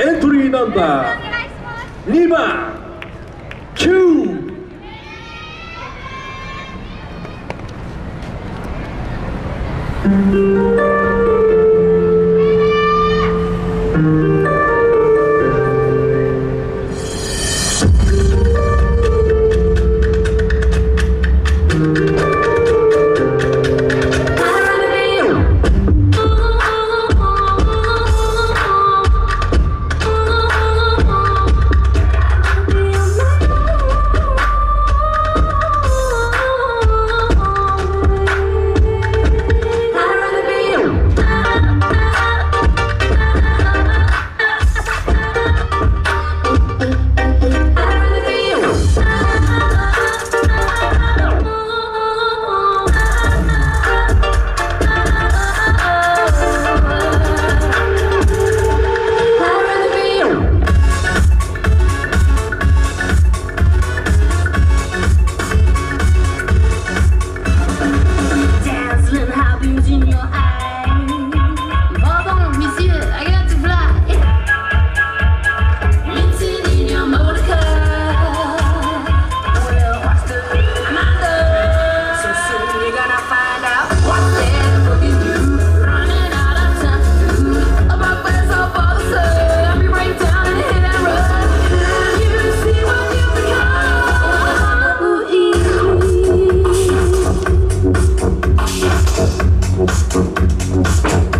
エントリーナンバー2番 Q うん。Música